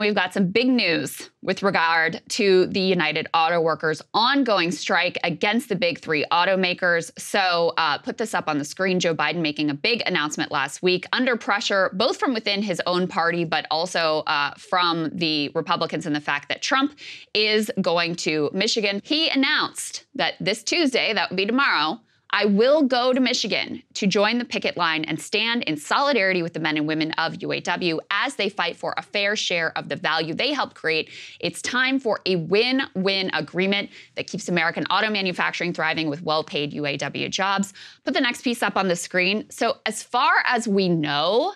We've got some big news with regard to the United Auto Workers' ongoing strike against the big three automakers. So, uh, put this up on the screen. Joe Biden making a big announcement last week under pressure, both from within his own party, but also uh, from the Republicans and the fact that Trump is going to Michigan. He announced that this Tuesday, that would be tomorrow, I will go to Michigan to join the picket line and stand in solidarity with the men and women of UAW as they fight for a fair share of the value they help create. It's time for a win win agreement that keeps American auto manufacturing thriving with well paid UAW jobs. Put the next piece up on the screen. So, as far as we know,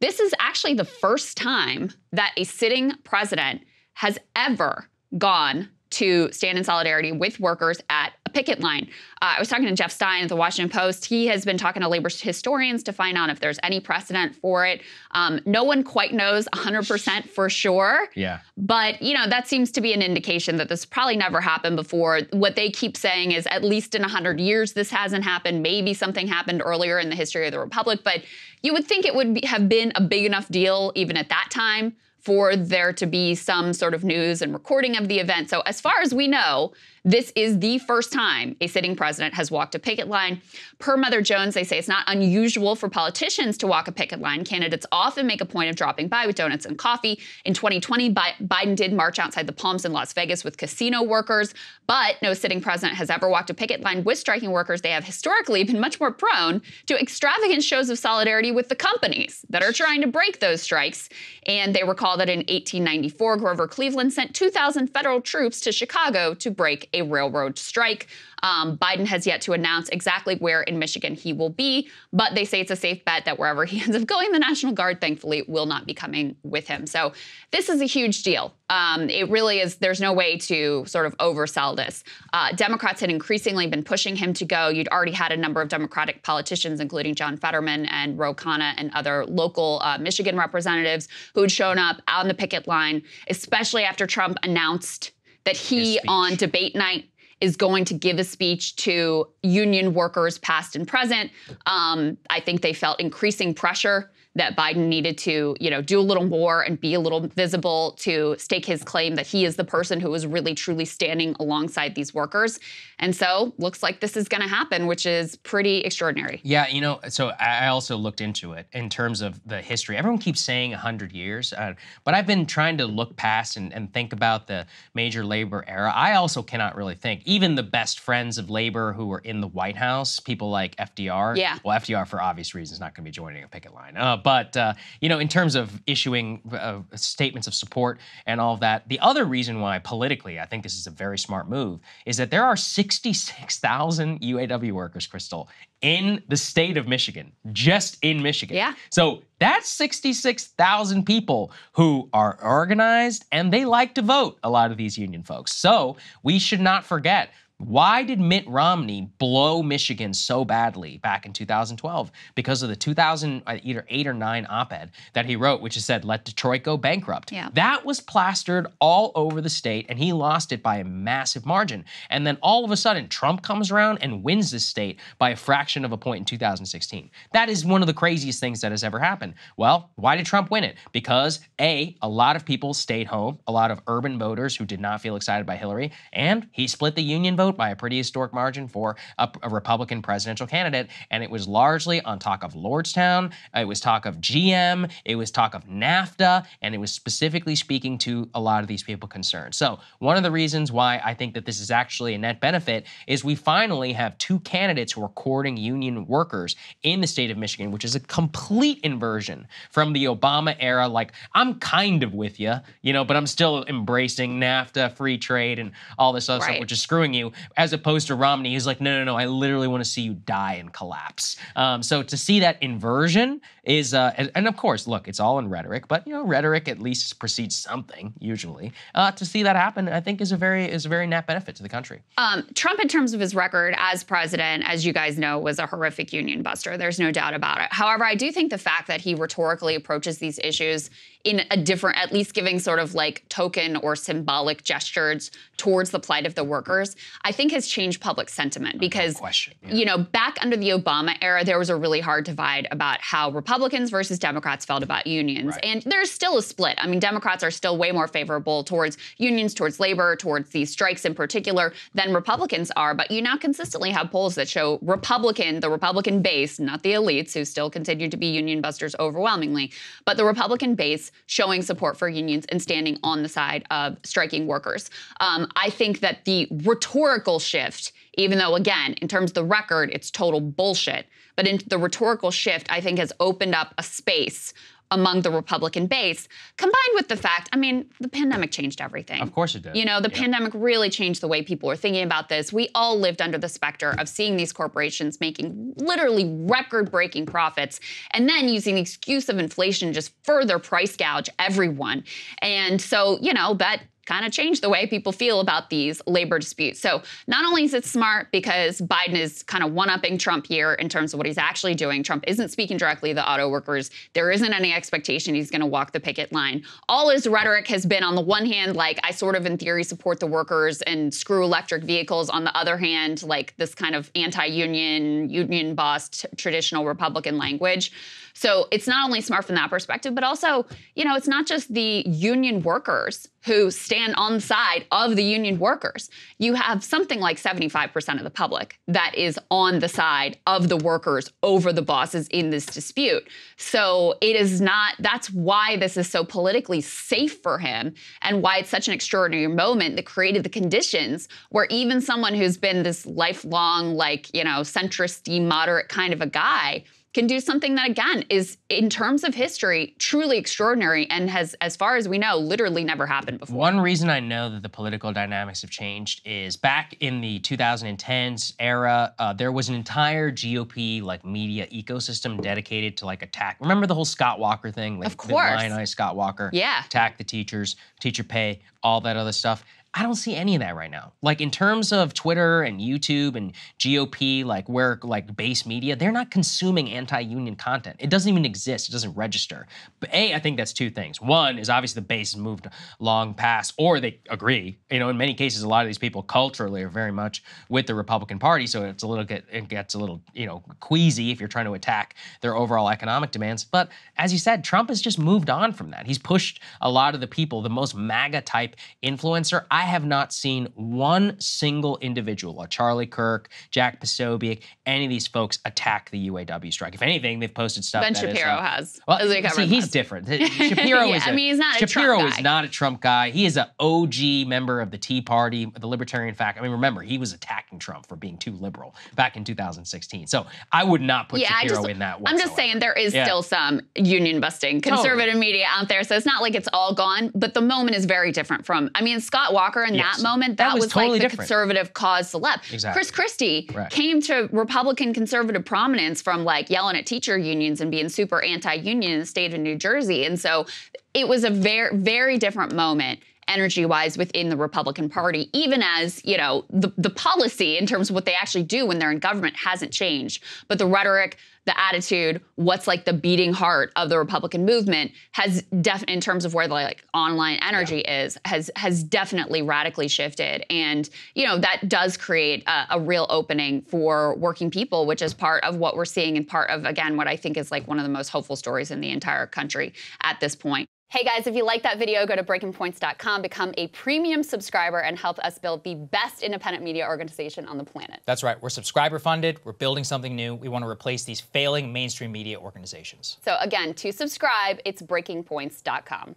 this is actually the first time that a sitting president has ever gone to stand in solidarity with workers at a picket line. Uh, I was talking to Jeff Stein at the Washington Post. He has been talking to labor historians to find out if there's any precedent for it. Um, no one quite knows 100% for sure. Yeah. But, you know, that seems to be an indication that this probably never happened before. What they keep saying is at least in 100 years, this hasn't happened. Maybe something happened earlier in the history of the Republic. But you would think it would be, have been a big enough deal even at that time for there to be some sort of news and recording of the event. So, as far as we know, this is the first time a sitting president has walked a picket line. Per Mother Jones, they say it's not unusual for politicians to walk a picket line. Candidates often make a point of dropping by with donuts and coffee. In 2020, Biden did march outside the Palms in Las Vegas with casino workers, but no sitting president has ever walked a picket line with striking workers. They have historically been much more prone to extravagant shows of solidarity with the companies that are trying to break those strikes. And they recall that in 1894, Grover Cleveland sent 2,000 federal troops to Chicago to break a railroad strike. Um, Biden has yet to announce exactly where in Michigan he will be, but they say it's a safe bet that wherever he ends up going, the National Guard, thankfully, will not be coming with him. So this is a huge deal. Um, it really is. There's no way to sort of oversell this. Uh, Democrats had increasingly been pushing him to go. You'd already had a number of Democratic politicians, including John Fetterman and Ro Khanna and other local uh, Michigan representatives, who had shown up on the picket line, especially after Trump announced that he on debate night is going to give a speech to union workers, past and present. Um, I think they felt increasing pressure that Biden needed to, you know, do a little more and be a little visible to stake his claim that he is the person who is really truly standing alongside these workers. And so, looks like this is going to happen, which is pretty extraordinary. Yeah, you know, so I also looked into it in terms of the history. Everyone keeps saying 100 years, uh, but I've been trying to look past and, and think about the major labor era. I also cannot really think. Even the best friends of labor who were in the White House, people like FDR. Yeah. Well, FDR for obvious reasons not going to be joining a picket line. Uh, but uh, you know, in terms of issuing uh, statements of support and all of that, the other reason why politically I think this is a very smart move is that there are 66,000 UAW workers, Krystal, in the state of Michigan, just in Michigan. Yeah. So that's 66,000 people who are organized and they like to vote, a lot of these union folks. So we should not forget why did Mitt Romney blow Michigan so badly back in 2012? Because of the 2000 uh, either 8 or 9 op-ed that he wrote which said let Detroit go bankrupt. Yeah. That was plastered all over the state and he lost it by a massive margin. And then all of a sudden Trump comes around and wins the state by a fraction of a point in 2016. That is one of the craziest things that has ever happened. Well, why did Trump win it? Because A, a lot of people stayed home, a lot of urban voters who did not feel excited by Hillary, and he split the union vote vote by a pretty historic margin for a, a Republican presidential candidate. And it was largely on talk of Lordstown, it was talk of GM, it was talk of NAFTA, and it was specifically speaking to a lot of these people concerned. So, one of the reasons why I think that this is actually a net benefit is we finally have two candidates who are courting union workers in the state of Michigan, which is a complete inversion from the Obama era. Like, I'm kind of with you, you know, but I'm still embracing NAFTA, free trade, and all this other Right. stuff, which is screwing you as opposed to Romney, who's like, no, no, no, I literally want to see you die and collapse. Um, so to see that inversion is, uh, and, of course, look, it's all in rhetoric, but you know, rhetoric at least precedes something usually. Uh, to see that happen, I think is a very is a very net benefit to the country. Um, Trump, in terms of his record as president, as you guys know, was a horrific union buster. There's no doubt about it. However, I do think the fact that he rhetorically approaches these issues in a different, at least giving sort of like token or symbolic gestures towards the plight of the workers, I think has changed public sentiment because, question, yeah. you know, back under the Obama era, there was a really hard divide about how Republicans versus Democrats felt about unions. Right. And there's still a split. I mean, Democrats are still way more favorable towards unions, towards labor, towards these strikes in particular than Republicans are. But you now consistently have polls that show Republican, the Republican base, not the elites who still continue to be union busters overwhelmingly, but the Republican base showing support for unions and standing on the side of striking workers. Um, I think that the rhetorical shift, even though, again, in terms of the record, it's total bullshit, but in the rhetorical shift, I think has opened up a space among the Republican base, combined with the fact, I mean, the pandemic changed everything. Of course it did. You know, the Yeah. pandemic really changed the way people were thinking about this. We all lived under the specter of seeing these corporations making literally record breaking profits and then using the excuse of inflation to just further price gouge everyone. And so, you know, that kind of change the way people feel about these labor disputes. So not only is it smart because Biden is kind of one-upping Trump here in terms of what he's actually doing. Trump isn't speaking directly to the auto workers. There isn't any expectation he's going to walk the picket line. All his rhetoric has been on the one hand, like I sort of in theory support the workers and screw electric vehicles. On the other hand, like this kind of anti-union, union boss, traditional Republican language. So it's not only smart from that perspective, but also, you know, it's not just the union workers who stand on the side of the union workers. You have something like 75% of the public that is on the side of the workers over the bosses in this dispute. So it is not, that's why this is so politically safe for him and why it's such an extraordinary moment that created the conditions where even someone who's been this lifelong, like, you know, centrist, moderate kind of a guy can do something that again is in terms of history truly extraordinary and has as far as we know literally never happened before One reason I know that the political dynamics have changed is back in the 2010s era, uh, there was an entire GOP like media ecosystem dedicated to like attack. Remember the whole Scott Walker thing? Like, Of course. Lionize Scott Walker. Yeah. Attack the teachers, teacher pay, all that other stuff. I don't see any of that right now. Like in terms of Twitter and YouTube and GOP, like where like base media, they're not consuming anti-union content. It doesn't even exist. It doesn't register. But a, I think that's two things. One is obviously the base has moved long past, or they agree. You know, in many cases, a lot of these people culturally are very much with the Republican Party, so it's a little get it gets a little you know queasy if you're trying to attack their overall economic demands. But as you said, Trump has just moved on from that. He's pushed a lot of the people, the most MAGA type influencer. Have not seen one single individual, a Charlie Kirk, Jack Posobiec, any of these folks attack the UAW strike. If anything, they've posted stuff. ben that is, shapiro uh, has well, see, he's last- different. Shapiro Yeah, is. I a- mean, he's not a Trump Shapiro guy. is not a Trump guy. He is an OG member of the Tea Party, the Libertarian fact. I mean, remember he was attacking Trump for being too liberal back in 2016. So I would not put yeah, Shapiro just, in that. One. I'm just saying there is Yeah. still some union busting conservative media out there. So it's not like it's all gone, but the moment is very different from, I mean, Scott Walker in Yes. that moment, That that, was was, totally like the different. conservative cause celeb. Exactly. Chris Christie Right. came to Republican conservative prominence from like yelling at teacher unions and being super anti-union in the state of New Jersey. And so it was a very, very different moment energy wise within the Republican Party, even as, you know, the, the policy in terms of what they actually do when they're in government hasn't changed. But the rhetoric, the attitude, what's like the beating heart of the Republican movement has definitely, in terms of where the like online energy is, has has definitely radically shifted. And, you know, that does create a, a real opening for working people, which is part of what we're seeing and part of, again, what I think is like one of the most hopeful stories in the entire country at this point. Hey guys, if you like that video, go to breakingpoints.com, become a premium subscriber, and help us build the best independent media organization on the planet. That's right. We're subscriber funded. We're building something new. We want to replace these failing mainstream media organizations. So again, to subscribe, it's breakingpoints.com.